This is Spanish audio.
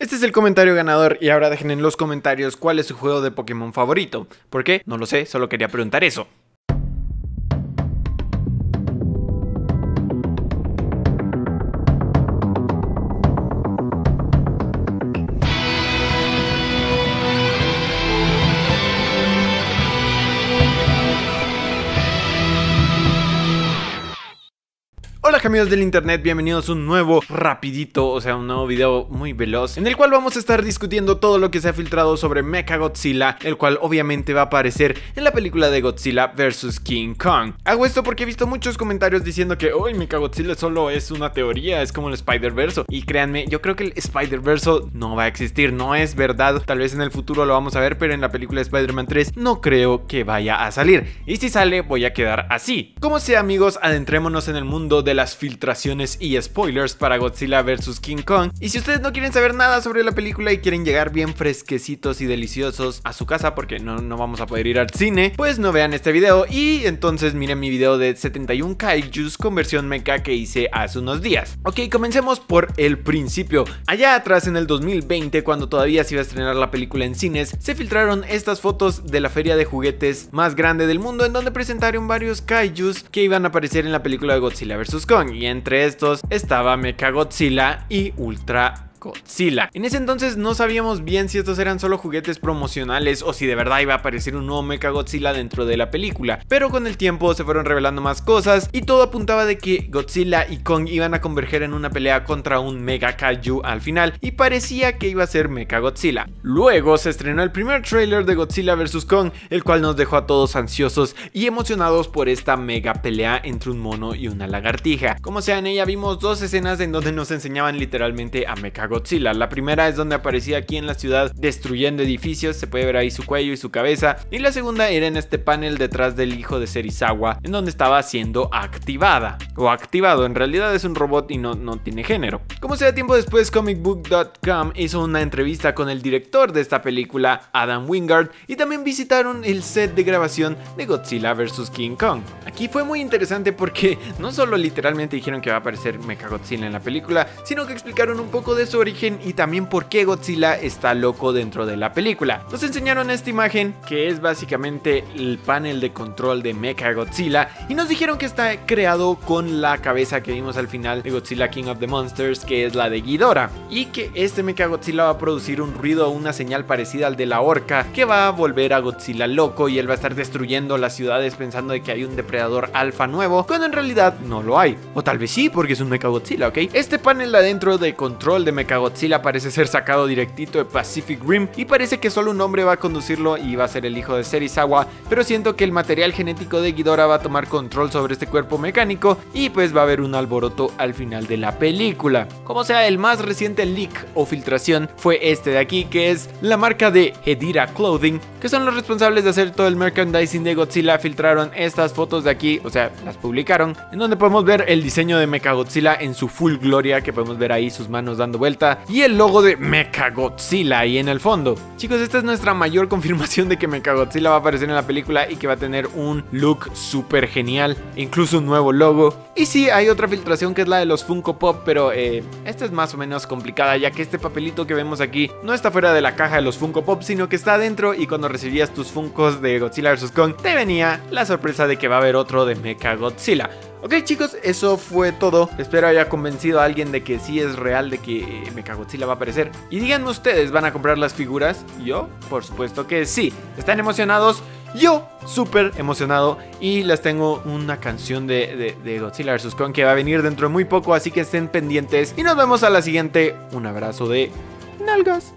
Este es el comentario ganador y ahora dejen en los comentarios cuál es su juego de Pokémon favorito. ¿Por qué? No lo sé, solo quería preguntar eso. Amigos del internet, bienvenidos a un nuevo rapidito, o sea un nuevo video muy veloz En el cual vamos a estar discutiendo todo lo que se ha filtrado sobre Mecha Godzilla El cual obviamente va a aparecer en la película de Godzilla vs King Kong. Hago esto porque he visto muchos comentarios diciendo que Uy, Mecha Godzilla solo es una teoría, es como el Spider-Verse Y créanme, yo creo que el Spider-Verse no va a existir, no es verdad Tal vez en el futuro lo vamos a ver, pero en la película de Spider-Man 3 no creo que vaya a salir. Y si sale voy a quedar así. Como sea amigos, adentrémonos en el mundo de filtraciones y spoilers para Godzilla vs King Kong. Y si ustedes no quieren saber nada sobre la película y quieren llegar bien fresquecitos y deliciosos a su casa porque no, no vamos a poder ir al cine, pues no vean este video y entonces miren mi video de 71 Kaijus con versión mecha que hice hace unos días. Ok, comencemos por el principio. Allá atrás en el 2020, cuando todavía se iba a estrenar la película en cines, se filtraron estas fotos de la feria de juguetes más grande del mundo en donde presentaron varios Kaijus que iban a aparecer en la película de Godzilla vs. Kong y entre estos estaba Mechagodzilla y Ultra Godzilla. En ese entonces no sabíamos bien si estos eran solo juguetes promocionales o si de verdad iba a aparecer un nuevo Mecha Godzilla dentro de la película, pero con el tiempo se fueron revelando más cosas y todo apuntaba de que Godzilla y Kong iban a converger en una pelea contra un Mega Kaiju al final y parecía que iba a ser Mecha Godzilla. Luego se estrenó el primer trailer de Godzilla vs Kong, el cual nos dejó a todos ansiosos y emocionados por esta mega pelea entre un mono y una lagartija. Como sea, en ella vimos dos escenas en donde nos enseñaban literalmente a Mecha Godzilla. La primera es donde aparecía aquí en la ciudad destruyendo edificios, se puede ver ahí su cuello y su cabeza. Y la segunda era en este panel detrás del hijo de Serizawa, en donde estaba siendo activada. O activado, en realidad es un robot y no, no tiene género. Como sea, tiempo después, comicbook.com hizo una entrevista con el director de esta película, Adam Wingard, y también visitaron el set de grabación de Godzilla vs. King Kong. Aquí fue muy interesante porque no solo literalmente dijeron que va a aparecer Mechagodzilla en la película, sino que explicaron un poco de su origen y también por qué Godzilla está loco dentro de la película. Nos enseñaron esta imagen que es básicamente el panel de control de Mechagodzilla y nos dijeron que está creado con la cabeza que vimos al final de Godzilla King of the Monsters que es la de Ghidorah y que este Mechagodzilla va a producir un ruido o una señal parecida al de la orca que va a volver a Godzilla loco y él va a estar destruyendo las ciudades pensando de que hay un depredador alfa nuevo cuando en realidad no lo hay. O tal vez sí porque es un Mechagodzilla, ¿ok? Este panel adentro de control de Mechagodzilla parece ser sacado directito de Pacific Rim y parece que solo un hombre va a conducirlo y va a ser el hijo de Serizawa, pero siento que el material genético de Ghidorah va a tomar control sobre este cuerpo mecánico y pues va a haber un alboroto al final de la película. Como sea, el más reciente leak o filtración fue este de aquí que es la marca de Hedira Clothing, que son los responsables de hacer todo el merchandising de Godzilla, filtraron estas fotos de aquí, o sea, las publicaron, en donde podemos ver el diseño de Mechagodzilla en su full gloria, que podemos ver ahí sus manos dando y el logo de Mechagodzilla ahí en el fondo. Chicos, esta es nuestra mayor confirmación de que Mechagodzilla va a aparecer en la película y que va a tener un look súper genial, incluso un nuevo logo. Y sí, hay otra filtración que es la de los Funko Pop, pero eh, esta es más o menos complicada, ya que este papelito que vemos aquí no está fuera de la caja de los Funko Pop, sino que está adentro y cuando recibías tus Funkos de Godzilla vs. Kong, te venía la sorpresa de que va a haber otro de Mechagodzilla. Ok chicos, eso fue todo. Espero haya convencido a alguien de que sí es real, de que Mechagodzilla va a aparecer. Y díganme ustedes, ¿van a comprar las figuras? Yo, por supuesto que sí. ¿Están emocionados? Yo, súper emocionado. Y les tengo una canción de, de, de Godzilla vs. Kong que va a venir dentro de muy poco, así que estén pendientes. Y nos vemos a la siguiente. Un abrazo de nalgas.